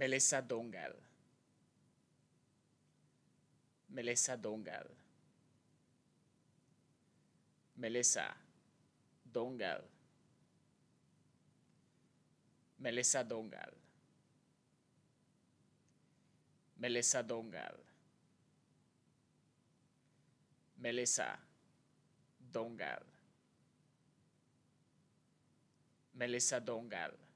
Melissa Dongal. Melissa Dongal. Melissa Dongal. Melissa Dongal. Melissa Dongal. Melissa Dongal. Melissa Dongal.